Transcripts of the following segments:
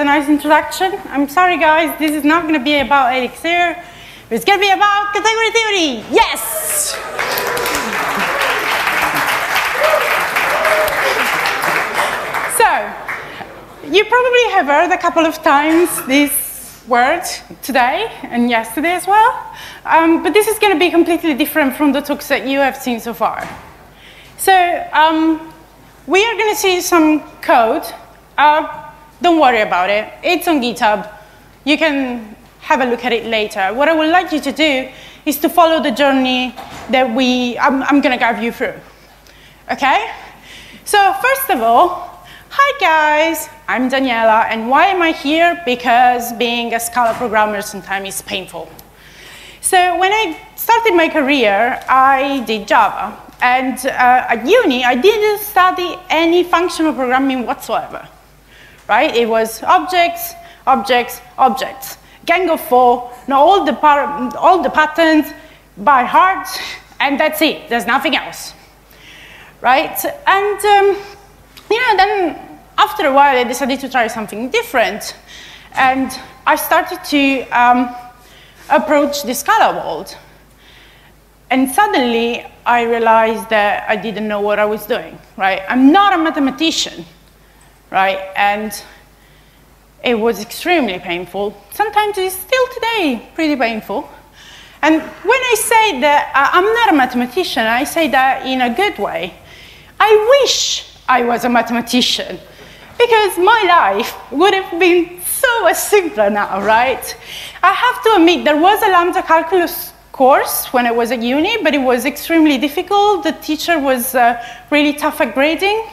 the nice introduction. I'm sorry, guys, this is not going to be about Elixir. It's going to be about category theory. Yes! so, you probably have heard a couple of times this word today and yesterday as well. Um, but this is going to be completely different from the talks that you have seen so far. So, um, we are going to see some code. Uh, don't worry about it. It's on GitHub. You can have a look at it later. What I would like you to do is to follow the journey that we, I'm, I'm going to guide you through. Okay? So first of all, hi guys, I'm Daniela, and why am I here? Because being a Scala programmer sometimes is painful. So when I started my career, I did Java. And uh, at uni, I didn't study any functional programming whatsoever. Right? It was objects, objects, objects. Gang of four, know all the, all the patterns by heart, and that's it. There's nothing else. Right? And um, you know, then after a while, I decided to try something different. And I started to um, approach the Scala world. And suddenly, I realized that I didn't know what I was doing, right? I'm not a mathematician, right? And it was extremely painful. Sometimes it's still today pretty painful. And when I say that I'm not a mathematician, I say that in a good way. I wish I was a mathematician because my life would have been so much simpler now, right? I have to admit, there was a lambda calculus course when I was at uni, but it was extremely difficult. The teacher was uh, really tough at grading,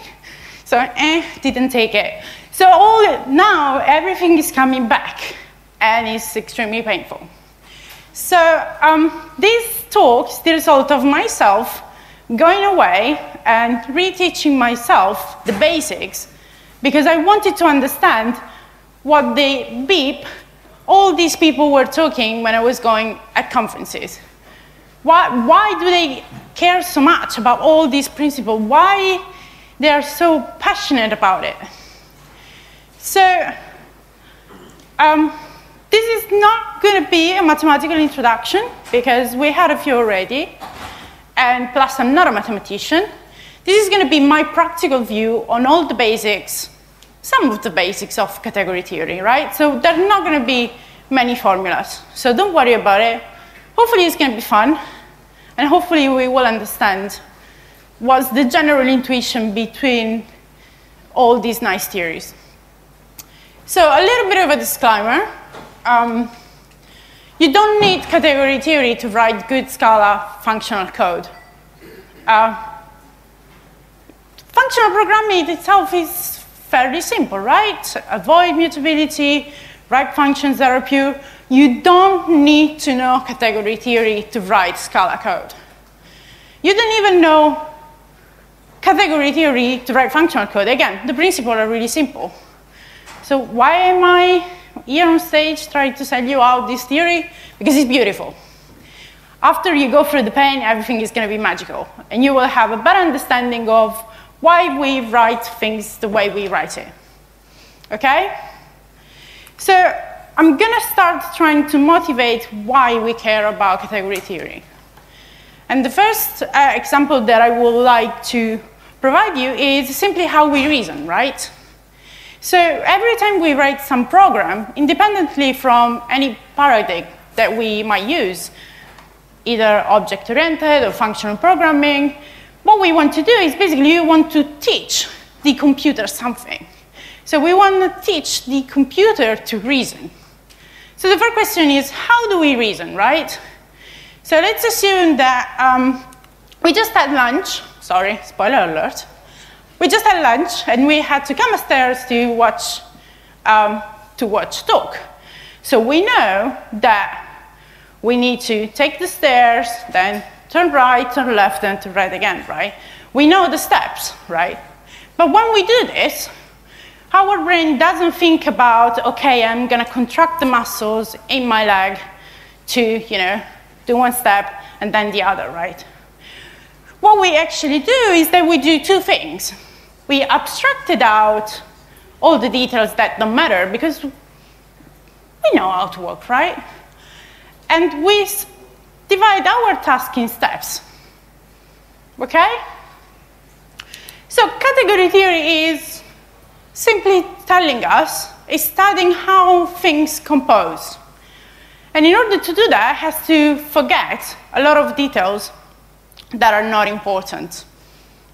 so eh, didn't take it. So all, now everything is coming back, and it's extremely painful. So um, this talk is the result of myself going away and reteaching myself the basics because I wanted to understand what the beep all these people were talking when I was going at conferences. Why, why do they care so much about all these principles? Why they are so passionate about it? So, um, this is not going to be a mathematical introduction because we had a few already, and plus I'm not a mathematician. This is going to be my practical view on all the basics some of the basics of category theory, right? So there are not going to be many formulas. So don't worry about it. Hopefully it's going to be fun. And hopefully we will understand what's the general intuition between all these nice theories. So a little bit of a disclaimer. Um, you don't need category theory to write good Scala functional code. Uh, functional programming itself is fairly simple, right? Avoid mutability, write functions that are pure. You don't need to know category theory to write Scala code. You don't even know category theory to write functional code. Again, the principles are really simple. So why am I here on stage trying to sell you out this theory? Because it's beautiful. After you go through the pain, everything is going to be magical. And you will have a better understanding of why we write things the way we write it. Okay? So I'm going to start trying to motivate why we care about category theory. And the first uh, example that I would like to provide you is simply how we reason, right? So every time we write some program, independently from any paradigm that we might use, either object-oriented or functional programming, what we want to do is basically we want to teach the computer something. So we want to teach the computer to reason. So the first question is, how do we reason, right? So let's assume that um, we just had lunch. Sorry, spoiler alert. We just had lunch, and we had to come upstairs to watch, um, to watch talk. So we know that we need to take the stairs, then turn right, turn left, and turn right again, right? We know the steps, right? But when we do this, our brain doesn't think about, okay, I'm going to contract the muscles in my leg to, you know, do one step and then the other, right? What we actually do is that we do two things. We abstracted out all the details that don't matter because we know how to work, right? And we divide our task in steps. Okay? So category theory is simply telling us, is studying how things compose. And in order to do that, has to forget a lot of details that are not important.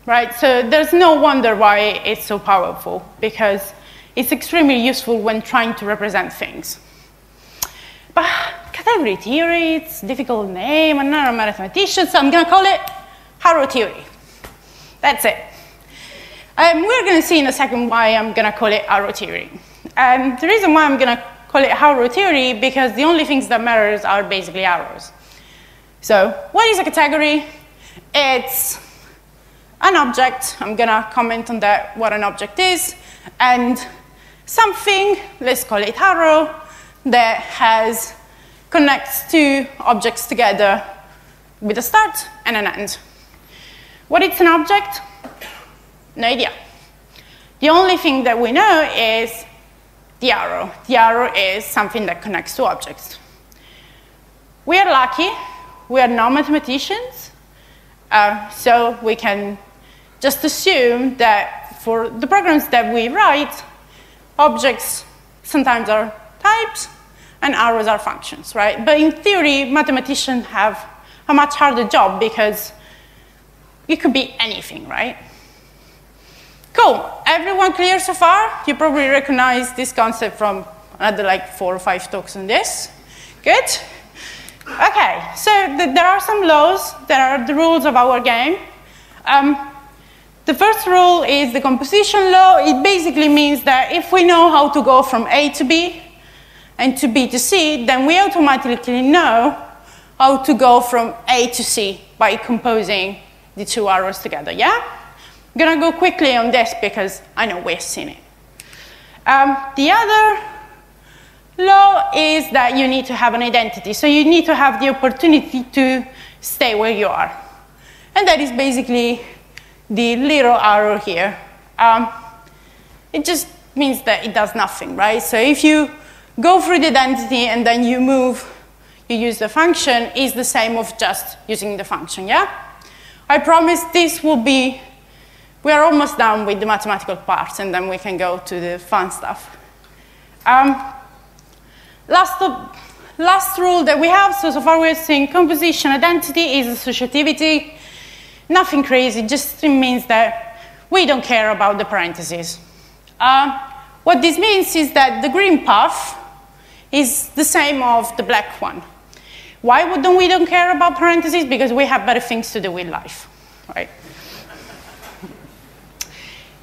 Right? So there's no wonder why it's so powerful, because it's extremely useful when trying to represent things. But category theory, it's a difficult name, I'm not a mathematician, so I'm going to call it Arrow theory. That's it. Um, we're going to see in a second why I'm going to call it arrow theory. And the reason why I'm going to call it arrow theory because the only things that matters are basically arrows. So what is a category? It's an object. I'm going to comment on that, what an object is, and something, let's call it arrow, that has connects two objects together with a start and an end. What is an object? No idea. The only thing that we know is the arrow. The arrow is something that connects two objects. We are lucky. We are not mathematicians. Uh, so we can just assume that for the programs that we write, objects sometimes are types and arrows are functions, right? But in theory, mathematicians have a much harder job because it could be anything, right? Cool. Everyone clear so far? You probably recognize this concept from another like four or five talks on this. Good. Okay, so th there are some laws that are the rules of our game. Um, the first rule is the composition law. It basically means that if we know how to go from A to B and to B to C, then we automatically know how to go from A to C by composing the two arrows together, yeah? I'm going to go quickly on this because I know we've seen it. Um, the other law is that you need to have an identity. So you need to have the opportunity to stay where you are. And that is basically the little arrow here. Um, it just means that it does nothing, right? So if you go through the identity and then you move, you use the function, is the same of just using the function, yeah? I promise this will be we are almost done with the mathematical part, and then we can go to the fun stuff. Um, last, last rule that we have, so, so far we're seeing composition identity is associativity. Nothing crazy, just means that we don't care about the parentheses. Uh, what this means is that the green path is the same of the black one. Why don't we don't care about parentheses? Because we have better things to do with life, right?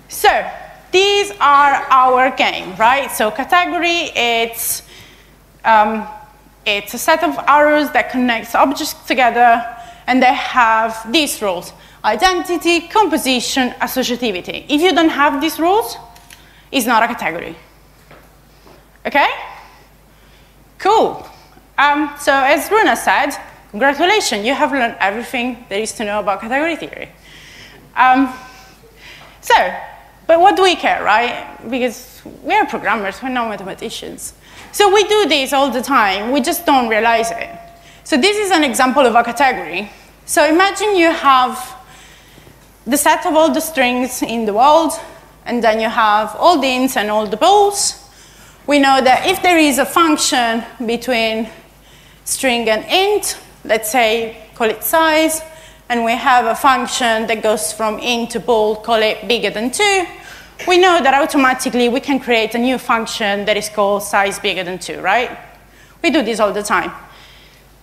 So these are our game, right? So category, it's, um, it's a set of arrows that connects objects together, and they have these rules. Identity, composition, associativity. If you don't have these rules, it's not a category. Okay? Cool. Um, so as Runa said, congratulations, you have learned everything there is to know about category theory. Um, so but what do we care, right? Because we're programmers, we're not mathematicians. So we do this all the time, we just don't realize it. So this is an example of a category. So imagine you have the set of all the strings in the world, and then you have all the ints and all the bools. We know that if there is a function between string and int, let's say call it size, and we have a function that goes from int to bool, call it bigger than 2, we know that automatically we can create a new function that is called size bigger than 2, right? We do this all the time.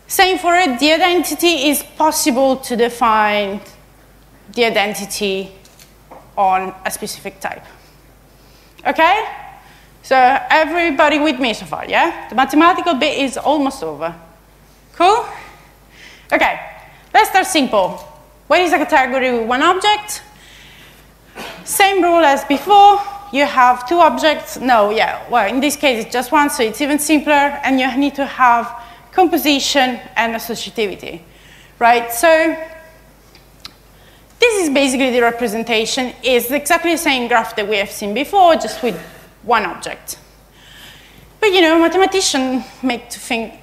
Same for it, the identity is possible to define the identity on a specific type. Okay? So everybody with me so far, yeah? The mathematical bit is almost over. Cool? Okay, let's start simple. What is a category with one object? Same rule as before, you have two objects. No, yeah, well, in this case, it's just one, so it's even simpler, and you need to have composition and associativity, right? So this is basically the representation. It's exactly the same graph that we have seen before, just with one object. But you know, mathematicians make to think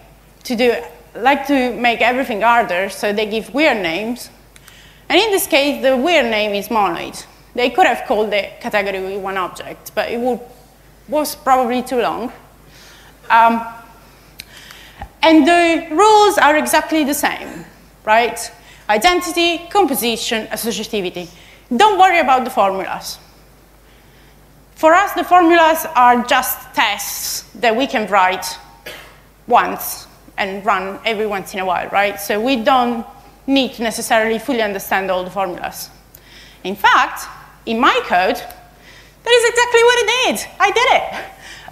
to do like to make everything harder, so they give weird names. And in this case, the weird name is monoid. They could have called the category one object, but it would, was probably too long. Um, and the rules are exactly the same, right? Identity, composition, associativity. Don't worry about the formulas. For us, the formulas are just tests that we can write once and run every once in a while, right? So we don't need to necessarily fully understand all the formulas. In fact, in my code, that is exactly what it did. I did it.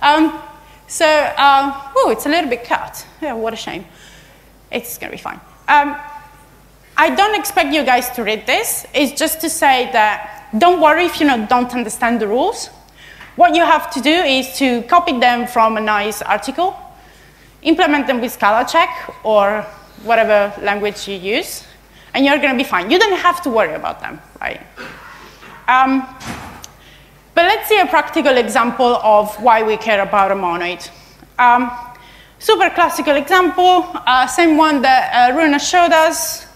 Um, so, oh, it's a little bit cut. Yeah, what a shame. It's going to be fine. Um, I don't expect you guys to read this. It's just to say that don't worry if you know, don't understand the rules. What you have to do is to copy them from a nice article, implement them with ScalaCheck or whatever language you use, and you're going to be fine. You don't have to worry about them, right? Um, but let's see a practical example of why we care about a monoid. Um, super classical example, uh, same one that uh, Runa showed us.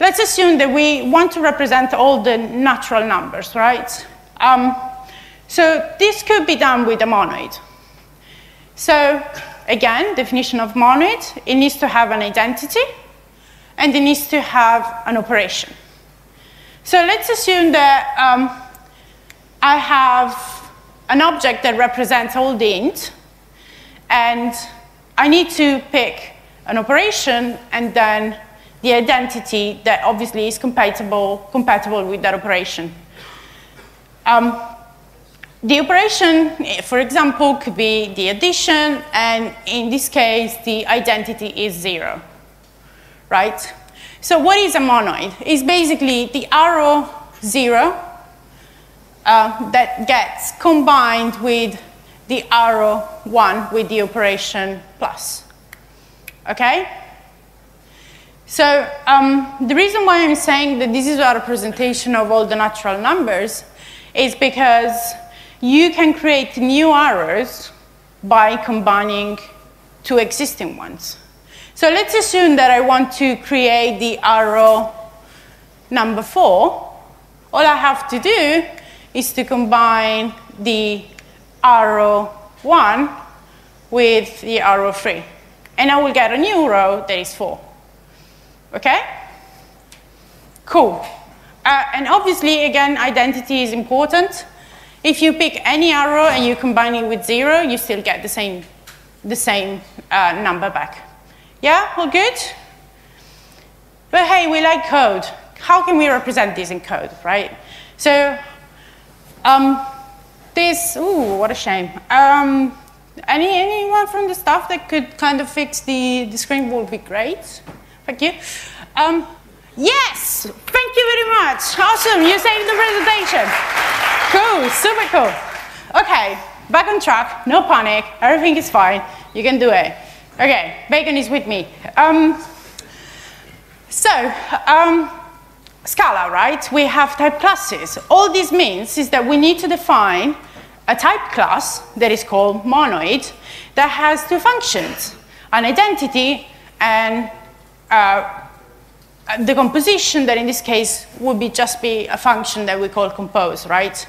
Let's assume that we want to represent all the natural numbers, right? Um, so this could be done with a monoid. So again, definition of monoid, it needs to have an identity, and it needs to have an operation. So let's assume that um, I have an object that represents all the int, and I need to pick an operation and then the identity that obviously is compatible, compatible with that operation. Um, the operation, for example, could be the addition, and in this case, the identity is zero, right? So what is a monoid? It's basically the arrow zero uh, that gets combined with the arrow one with the operation plus. Okay? So um, the reason why I'm saying that this is a representation of all the natural numbers is because you can create new arrows by combining two existing ones. So let's assume that I want to create the arrow number four. All I have to do is to combine the arrow one with the arrow three. And I will get a new row that is four. Okay? Cool. Uh, and obviously, again, identity is important. If you pick any arrow and you combine it with zero, you still get the same, the same uh, number back. Yeah, all good? But hey, we like code. How can we represent this in code, right? So, um, this, ooh, what a shame. Um, any, anyone from the staff that could kind of fix the, the screen would be great. Thank you. Um, yes, thank you very much. Awesome, you saved the presentation. Cool, super cool. Okay, back on track, no panic, everything is fine. You can do it. Okay, Bacon is with me. Um, so, um, Scala, right? We have type classes. All this means is that we need to define a type class that is called monoid that has two functions, an identity and uh, the composition that in this case would be just be a function that we call compose, right?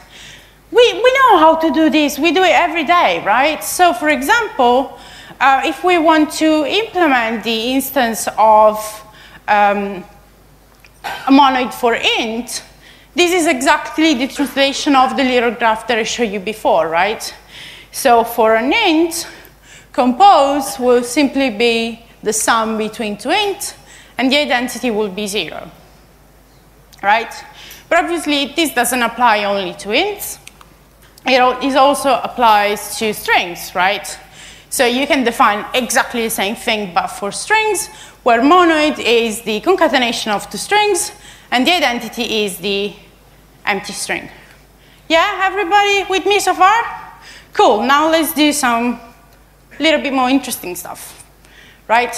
We, we know how to do this. We do it every day, right? So for example, uh, if we want to implement the instance of um, a monoid for int, this is exactly the translation of the little graph that I showed you before, right? So for an int, compose will simply be the sum between two int, and the identity will be zero, right? But obviously, this doesn't apply only to ints. It also applies to strings, right? So you can define exactly the same thing, but for strings, where monoid is the concatenation of two strings, and the identity is the empty string. Yeah, everybody with me so far? Cool, now let's do some little bit more interesting stuff, right?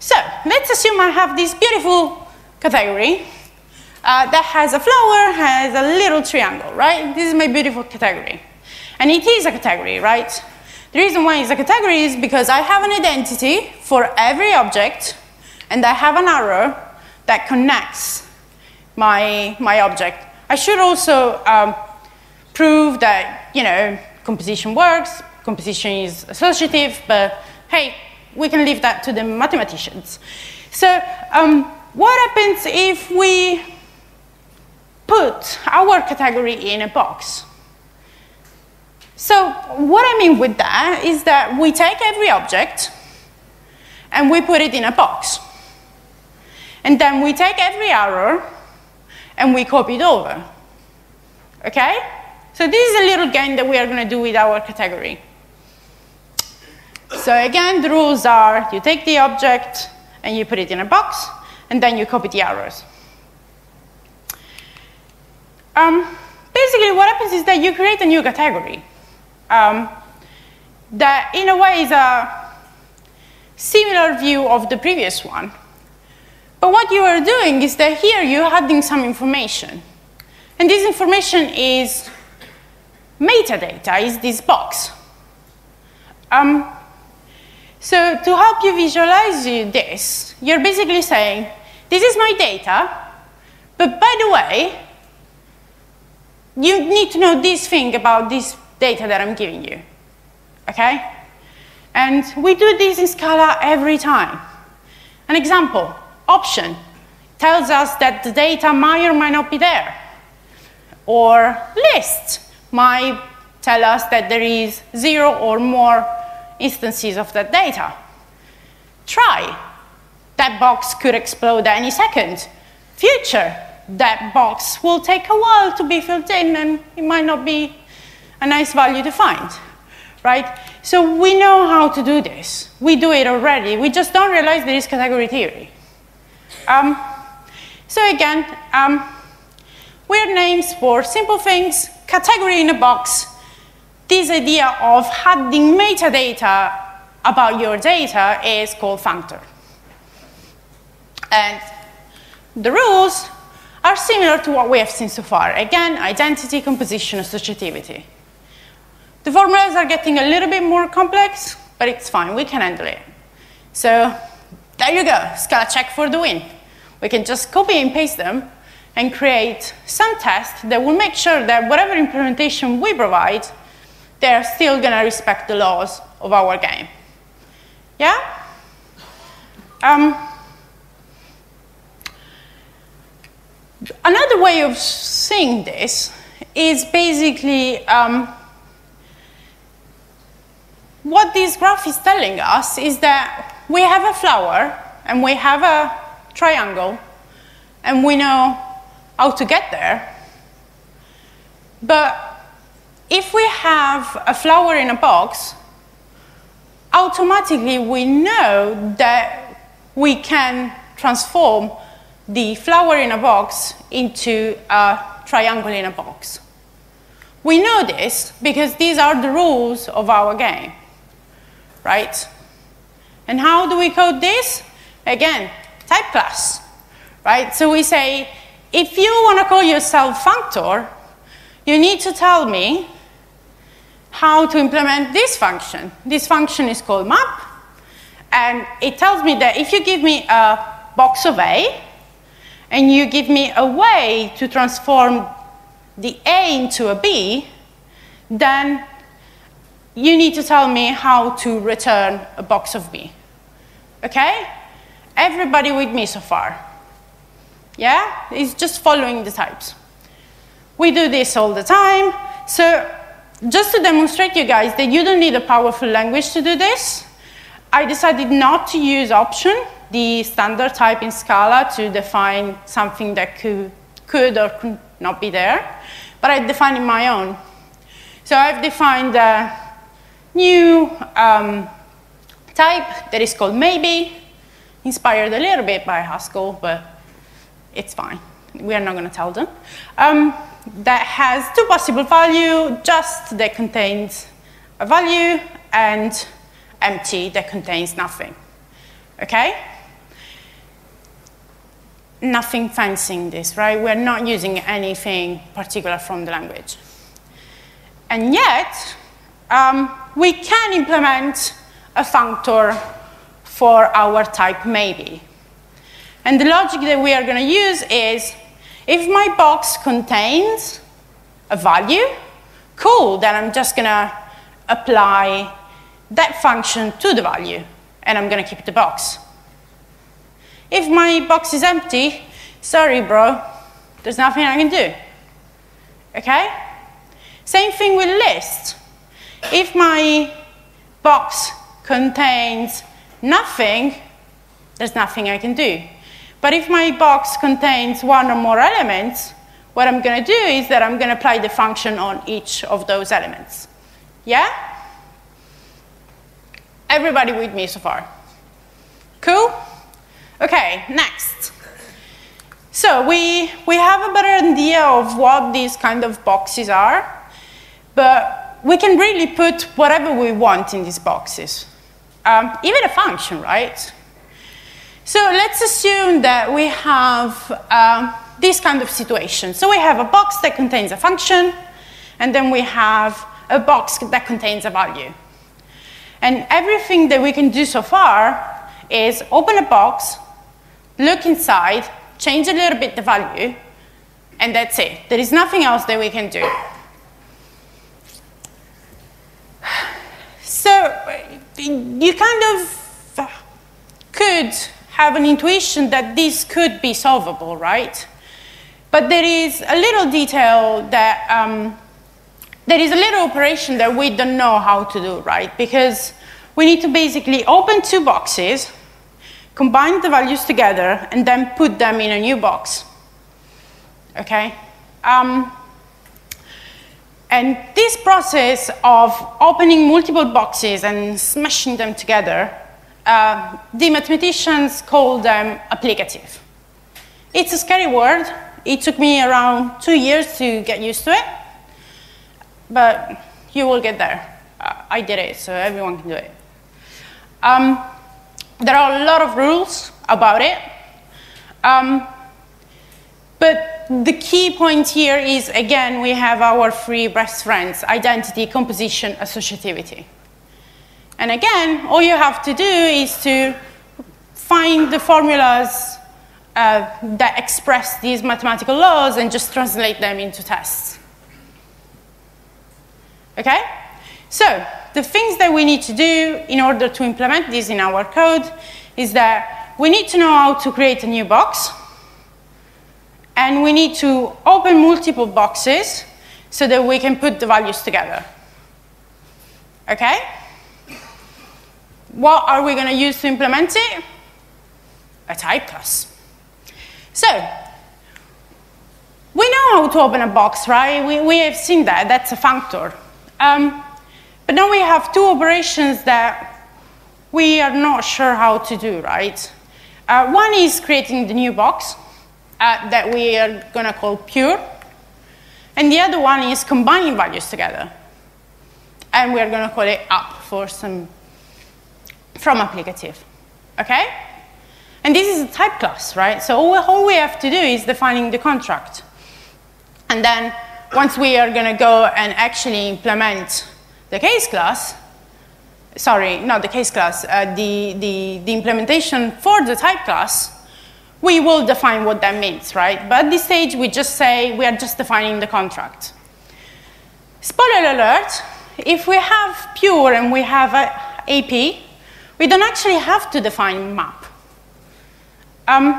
So let's assume I have this beautiful category uh, that has a flower, has a little triangle, right? This is my beautiful category. And it is a category, right? The reason why it's a category is because I have an identity for every object, and I have an arrow that connects my, my object. I should also um, prove that, you know, composition works, composition is associative, but hey, we can leave that to the mathematicians. So um, what happens if we put our category in a box? So what I mean with that is that we take every object and we put it in a box. And then we take every arrow and we copy it over. Okay? So this is a little game that we are going to do with our category. So again, the rules are you take the object and you put it in a box, and then you copy the arrows. Um, basically, what happens is that you create a new category um, that, in a way, is a similar view of the previous one. But what you are doing is that here you're adding some information. And this information is metadata, is this box. Um, so to help you visualize this, you're basically saying, this is my data, but by the way, you need to know this thing about this data that I'm giving you, okay? And we do this in Scala every time. An example, option tells us that the data might or might not be there. Or list might tell us that there is zero or more instances of that data. Try. That box could explode any second. Future. That box will take a while to be filled in and it might not be a nice value to find, right? So we know how to do this. We do it already. We just don't realize there is category theory. Um, so again, um, weird names for simple things, category in a box, this idea of adding metadata about your data is called functor. And the rules are similar to what we have seen so far. Again, identity, composition, associativity. The formulas are getting a little bit more complex, but it's fine, we can handle it. So there you go, ScalaCheck for the win. We can just copy and paste them and create some test that will make sure that whatever implementation we provide they're still going to respect the laws of our game. Yeah? Um, another way of seeing this is basically um, what this graph is telling us is that we have a flower and we have a triangle and we know how to get there. But if we have a flower in a box, automatically we know that we can transform the flower in a box into a triangle in a box. We know this because these are the rules of our game, right? And how do we code this? Again, type class, right? So we say, if you want to call yourself functor, you need to tell me how to implement this function. This function is called map, and it tells me that if you give me a box of A, and you give me a way to transform the A into a B, then you need to tell me how to return a box of B. Okay? Everybody with me so far? Yeah? It's just following the types. We do this all the time. So just to demonstrate you guys that you don't need a powerful language to do this, I decided not to use option, the standard type in Scala, to define something that could, could or could not be there, but I defined my own. So I've defined a new um, type that is called maybe, inspired a little bit by Haskell, but it's fine. We are not going to tell them. Um, that has two possible value, just that contains a value, and empty that contains nothing. Okay? Nothing fancy in this, right? We're not using anything particular from the language. And yet, um, we can implement a functor for our type maybe. And the logic that we are going to use is if my box contains a value, cool, then I'm just going to apply that function to the value, and I'm going to keep the box. If my box is empty, sorry, bro, there's nothing I can do. Okay? Same thing with list. If my box contains nothing, there's nothing I can do. But if my box contains one or more elements, what I'm going to do is that I'm going to apply the function on each of those elements. Yeah? Everybody with me so far? Cool? Okay, next. So we, we have a better idea of what these kind of boxes are, but we can really put whatever we want in these boxes. Um, even a function, right? So let's assume that we have um, this kind of situation. So we have a box that contains a function, and then we have a box that contains a value. And everything that we can do so far is open a box, look inside, change a little bit the value, and that's it. There is nothing else that we can do. So you kind of could have an intuition that this could be solvable, right? But there is a little detail that, um, there is a little operation that we don't know how to do, right? Because we need to basically open two boxes, combine the values together, and then put them in a new box. Okay? Um, and this process of opening multiple boxes and smashing them together, uh, the mathematicians call them applicative. It's a scary word. It took me around two years to get used to it, but you will get there. Uh, I did it, so everyone can do it. Um, there are a lot of rules about it. Um, but the key point here is, again, we have our three best friends, identity, composition, associativity. And again, all you have to do is to find the formulas uh, that express these mathematical laws and just translate them into tests. Okay? So, the things that we need to do in order to implement this in our code is that we need to know how to create a new box, and we need to open multiple boxes so that we can put the values together. Okay? What are we going to use to implement it? A type class. So, we know how to open a box, right? We, we have seen that. That's a functor. Um, but now we have two operations that we are not sure how to do, right? Uh, one is creating the new box uh, that we are going to call pure. And the other one is combining values together. And we are going to call it AP for some from applicative. Okay? And this is a type class, right? So all, all we have to do is defining the contract. And then once we are going to go and actually implement the case class, sorry, not the case class, uh, the, the, the implementation for the type class, we will define what that means, right? But at this stage, we just say we are just defining the contract. Spoiler alert, if we have pure and we have AP, we don't actually have to define map. Um,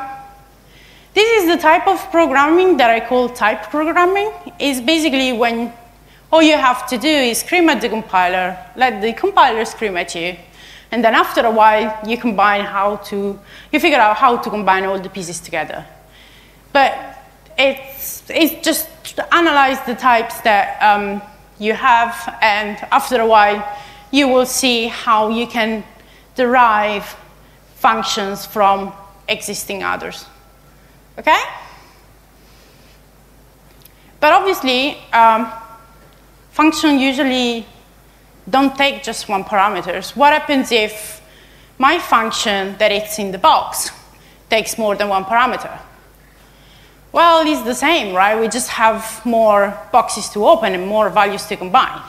this is the type of programming that I call type programming. It's basically when all you have to do is scream at the compiler, let the compiler scream at you, and then after a while, you combine how to, you figure out how to combine all the pieces together. But it's, it's just analyze the types that um, you have, and after a while, you will see how you can derive functions from existing others. Okay? But obviously, um, functions usually don't take just one parameters. What happens if my function that it's in the box takes more than one parameter? Well, it's the same, right? We just have more boxes to open and more values to combine.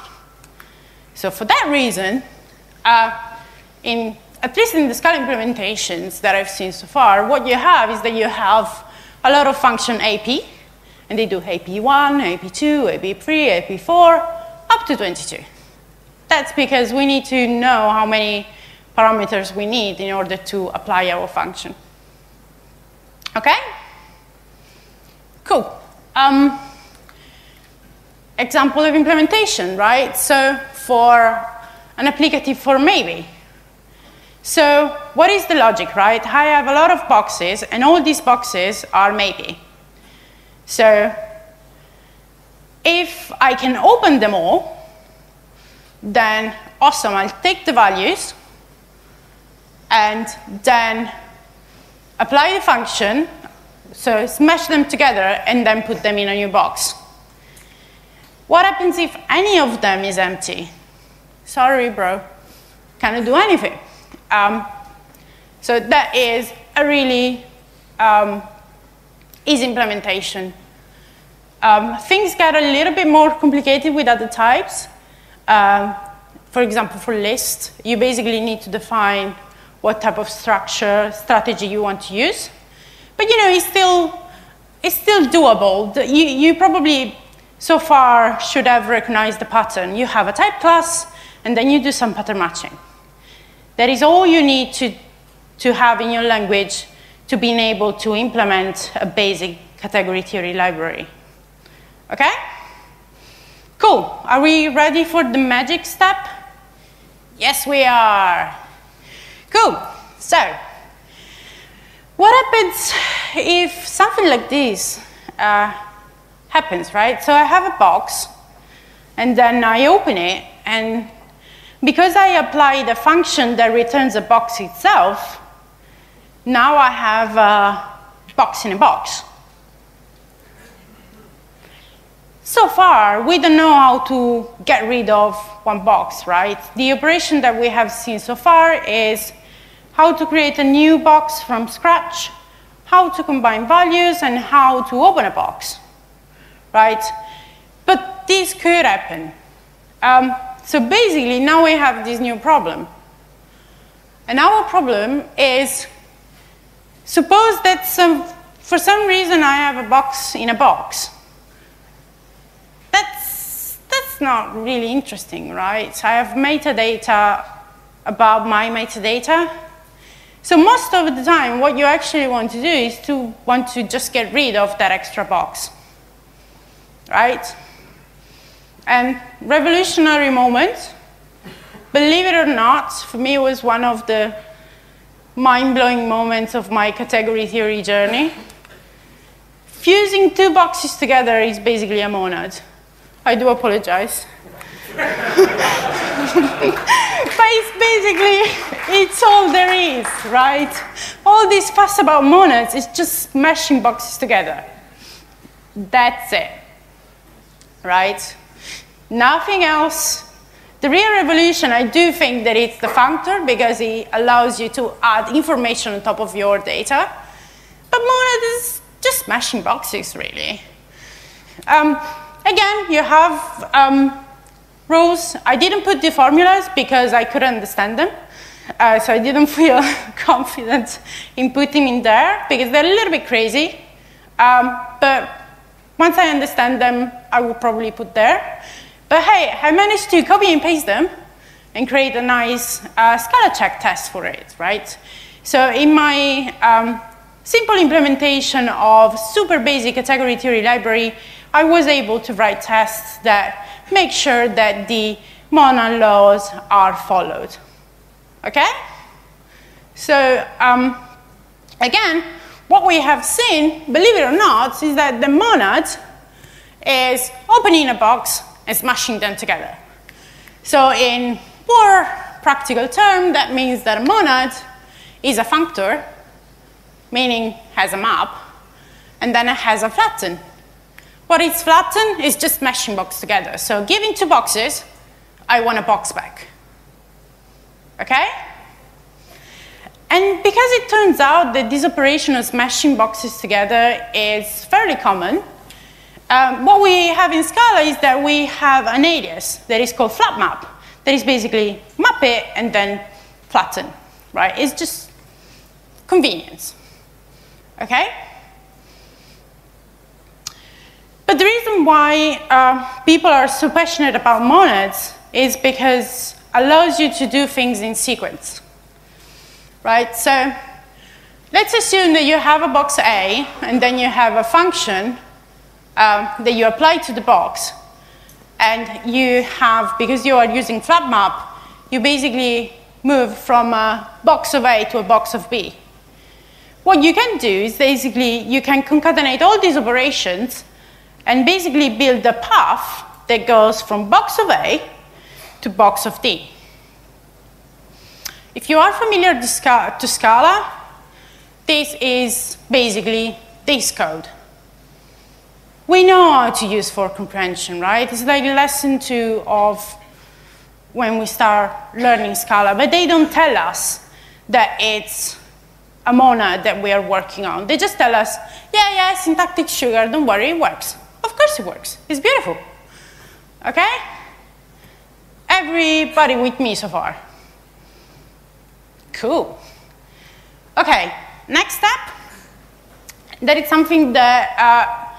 So for that reason, uh, in, at least in the Scala implementations that I've seen so far, what you have is that you have a lot of function AP, and they do AP1, AP2, AP3, AP4, up to 22. That's because we need to know how many parameters we need in order to apply our function. Okay? Cool. Um, example of implementation, right? So for an applicative for maybe. So what is the logic, right? I have a lot of boxes, and all these boxes are maybe. So if I can open them all, then awesome, I'll take the values and then apply the function so smash them together and then put them in a new box. What happens if any of them is empty? Sorry, bro. Cannot do anything. Um, so that is a really um, easy implementation. Um, things get a little bit more complicated with other types. Um, for example, for list, you basically need to define what type of structure, strategy you want to use. But you know, it's still, it's still doable. You, you probably so far should have recognized the pattern. You have a type class, and then you do some pattern matching. That is all you need to, to have in your language to being able to implement a basic category theory library. Okay? Cool. Are we ready for the magic step? Yes, we are. Cool. So, what happens if something like this uh, happens, right? So I have a box, and then I open it, and because I apply the function that returns a box itself, now I have a box in a box. So far, we don't know how to get rid of one box, right? The operation that we have seen so far is how to create a new box from scratch, how to combine values, and how to open a box, right? But this could happen. Um, so basically, now we have this new problem. And our problem is, suppose that some, for some reason I have a box in a box. That's not really interesting, right? I have metadata about my metadata, so most of the time, what you actually want to do is to want to just get rid of that extra box, right? And revolutionary moment, believe it or not, for me was one of the mind-blowing moments of my category theory journey. Fusing two boxes together is basically a monad. I do apologize. but it's basically, it's all there is, right? All this fuss about monads is just smashing boxes together. That's it, right? Nothing else. The real revolution, I do think that it's the functor because it allows you to add information on top of your data. But monad is just smashing boxes, really. Um, again, you have um, rows. I didn't put the formulas because I couldn't understand them. Uh, so I didn't feel confident in putting in there because they're a little bit crazy. Um, but once I understand them, I will probably put there. But hey, I managed to copy and paste them and create a nice uh, ScalaCheck test for it, right? So in my um, simple implementation of super basic category theory library, I was able to write tests that make sure that the monad laws are followed. Okay? So, um, again, what we have seen, believe it or not, is that the monad is opening a box and smashing them together. So in more practical term, that means that a monad is a functor, meaning has a map, and then it has a flatten, what is flatten is just meshing box together. So giving two boxes, I want a box back. Okay? And because it turns out that this operation of smashing boxes together is fairly common, um, what we have in Scala is that we have an alias that is called flat map, that is basically map it and then flatten, right? It's just convenience, okay? But the reason why uh, people are so passionate about monads is because it allows you to do things in sequence, right? So let's assume that you have a box A and then you have a function um, that you apply to the box and you have, because you are using flat map, you basically move from a box of A to a box of B. What you can do is basically you can concatenate all these operations and basically build a path that goes from box of A to box of D. If you are familiar to Scala, this is basically this code. We know how to use for comprehension, right? It's like lesson two of when we start learning Scala, but they don't tell us that it's a monad that we are working on. They just tell us, yeah, yeah, syntactic sugar, don't worry, it works. Of course it works. It's beautiful. Okay? Everybody with me so far? Cool. Okay, next step. That is something that uh,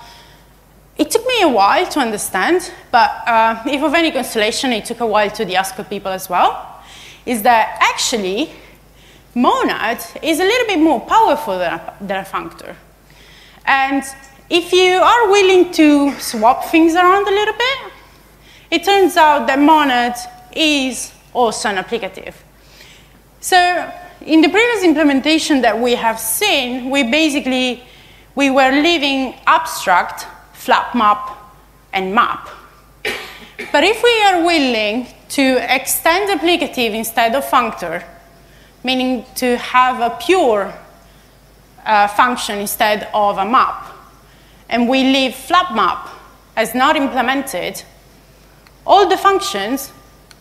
it took me a while to understand, but uh, if of any consolation, it took a while to the Haskell people as well, is that actually monad is a little bit more powerful than a, than a functor. And if you are willing to swap things around a little bit, it turns out that monad is also an applicative. So in the previous implementation that we have seen, we basically, we were leaving abstract, flat map, and map. But if we are willing to extend applicative instead of functor, meaning to have a pure uh, function instead of a map, and we leave flat map as not implemented, all the functions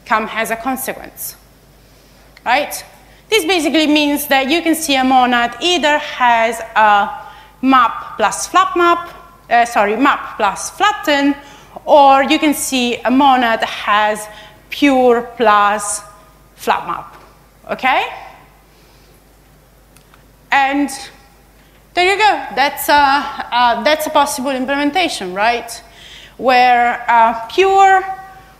come as a consequence, right? This basically means that you can see a monad either has a map plus flat map, uh, sorry, map plus flatten, or you can see a monad has pure plus flat map, okay? And there you go. That's a, uh, that's a possible implementation, right? Where uh, pure,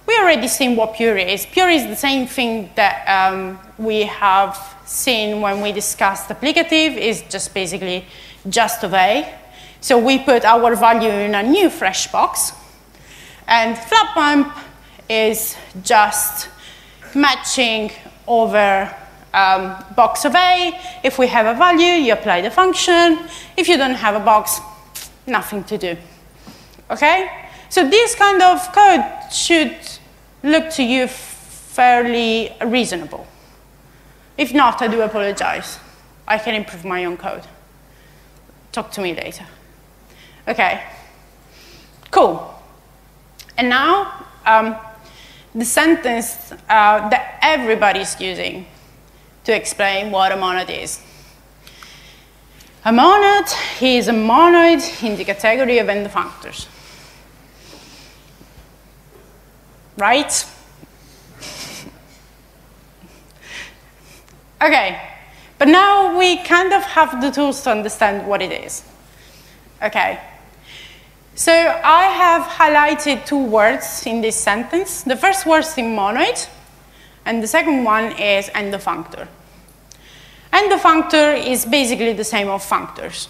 we already seen what pure is. Pure is the same thing that um, we have seen when we discussed applicative, is just basically just of A. So we put our value in a new fresh box. And flat map is just matching over um, box of A. If we have a value, you apply the function. If you don't have a box, nothing to do. Okay? So this kind of code should look to you fairly reasonable. If not, I do apologize. I can improve my own code. Talk to me later. Okay, cool. And now, um, the sentence uh, that everybody's using to explain what a monad is. A monad is a monoid in the category of endofunctors. Right? okay, but now we kind of have the tools to understand what it is. Okay, so I have highlighted two words in this sentence. The first word is monoid, and the second one is endofunctor. Endofunctor is basically the same of functors.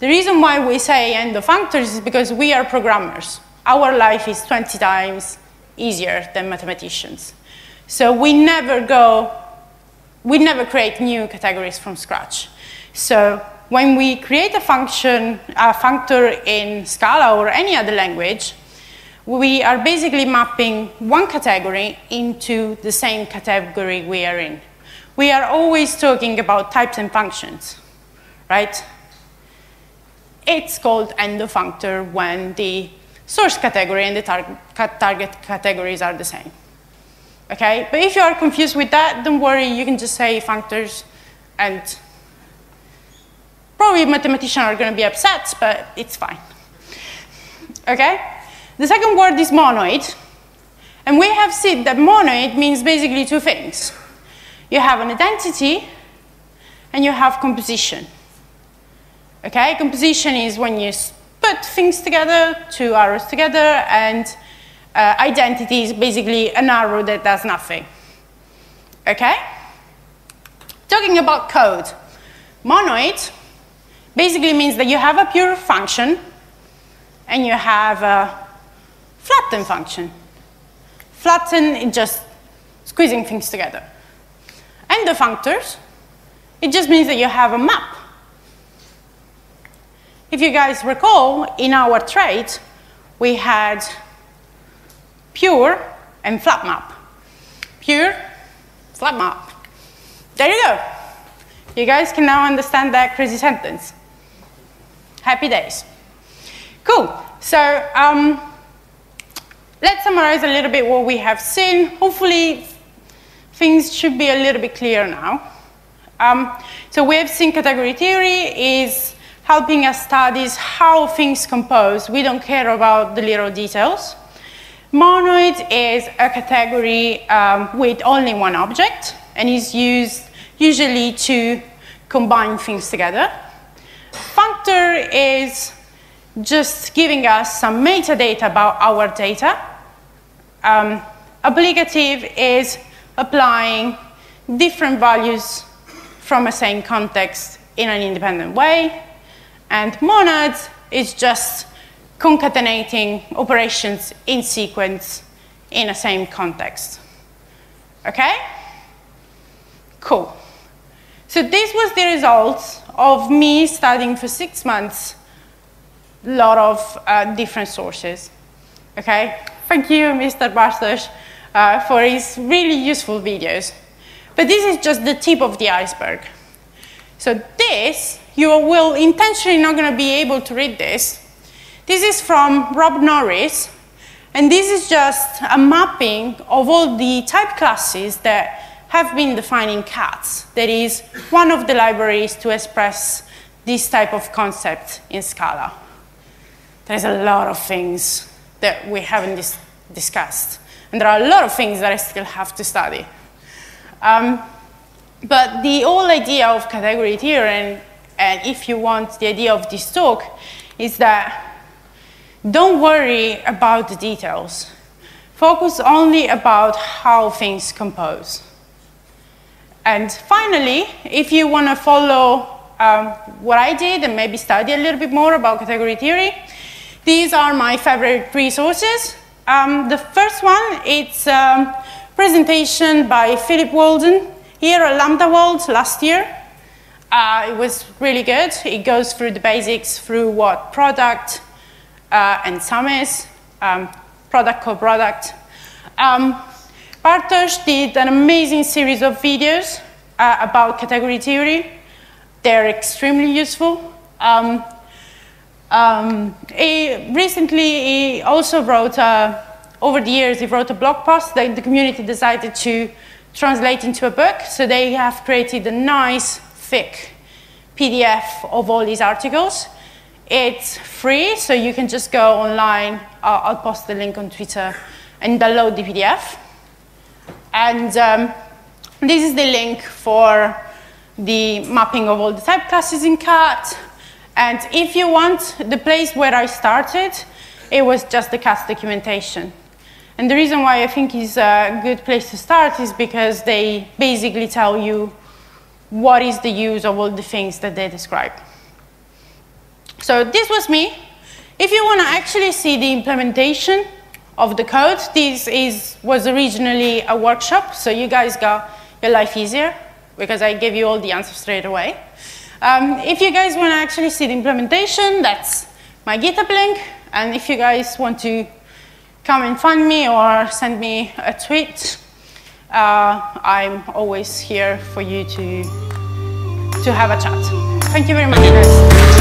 The reason why we say endofunctors is because we are programmers. Our life is 20 times easier than mathematicians. So we never go, we never create new categories from scratch. So when we create a function, a functor in Scala or any other language, we are basically mapping one category into the same category we are in. We are always talking about types and functions, right? It's called endofunctor when the source category and the tar target categories are the same. Okay, but if you are confused with that, don't worry, you can just say functors And probably mathematicians are going to be upset, but it's fine. Okay? The second word is monoid. And we have seen that monoid means basically two things. You have an identity and you have composition. Okay, composition is when you put things together, two arrows together, and uh, identity is basically an arrow that does nothing. Okay? Talking about code, monoid basically means that you have a pure function and you have a flatten function. Flatten is just squeezing things together. And the functors, it just means that you have a map. If you guys recall, in our trait, we had pure and flat map. Pure, flat map. There you go. You guys can now understand that crazy sentence. Happy days. Cool. So um, let's summarize a little bit what we have seen. Hopefully, things should be a little bit clearer now. Um, so we have seen category theory is helping us study how things compose. We don't care about the little details. Monoid is a category um, with only one object and is used usually to combine things together. Functor is just giving us some metadata about our data. Um, applicative is applying different values from a same context in an independent way. And monads is just concatenating operations in sequence in a same context. Okay? Cool. So this was the result of me studying for six months a lot of uh, different sources. Okay? Thank you, Mr. Bartosz, uh, for his really useful videos. But this is just the tip of the iceberg. So this, you will intentionally not going to be able to read this. This is from Rob Norris, and this is just a mapping of all the type classes that have been defined in CATS. That is one of the libraries to express this type of concept in Scala. There's a lot of things that we haven't dis discussed. And there are a lot of things that I still have to study. Um, but the whole idea of category theory, and, and if you want the idea of this talk, is that don't worry about the details. Focus only about how things compose. And finally, if you want to follow um, what I did and maybe study a little bit more about category theory, these are my favorite resources. Um, the first one, it's a um, presentation by Philip Wadler here at Lambda World last year. Uh, it was really good. It goes through the basics through what product uh, and sum is, um, product co-product. Um, Bartosz did an amazing series of videos uh, about category theory. They're extremely useful. Um, um, he recently, he also wrote, uh, over the years, he wrote a blog post that the community decided to translate into a book. So they have created a nice, thick PDF of all these articles. It's free, so you can just go online. I'll, I'll post the link on Twitter and download the PDF. And um, this is the link for the mapping of all the type classes in CAT. And if you want, the place where I started, it was just the CAT documentation. And the reason why I think is a good place to start is because they basically tell you what is the use of all the things that they describe. So this was me. If you want to actually see the implementation of the code, this is, was originally a workshop, so you guys got your life easier because I gave you all the answers straight away. Um, if you guys want to actually see the implementation, that's my GitHub link. And if you guys want to come and find me or send me a tweet. Uh, I'm always here for you to, to have a chat. Thank you very much, guys.